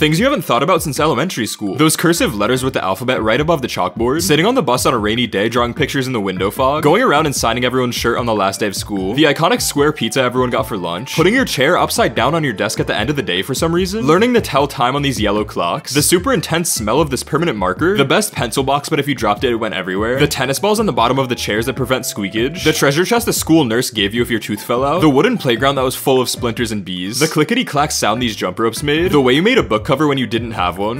Things you haven't thought about since elementary school. Those cursive letters with the alphabet right above the chalkboard. Sitting on the bus on a rainy day drawing pictures in the window fog. Going around and signing everyone's shirt on the last day of school. The iconic square pizza everyone got for lunch. Putting your chair upside down on your desk at the end of the day for some reason. Learning to tell time on these yellow clocks. The super intense smell of this permanent marker. The best pencil box but if you dropped it it went everywhere. The tennis balls on the bottom of the chairs that prevent squeakage. The treasure chest the school nurse gave you if your tooth fell out. The wooden playground that was full of splinters and bees. The clickety clack sound these jump ropes made. The way you made a book cover when you didn't have one.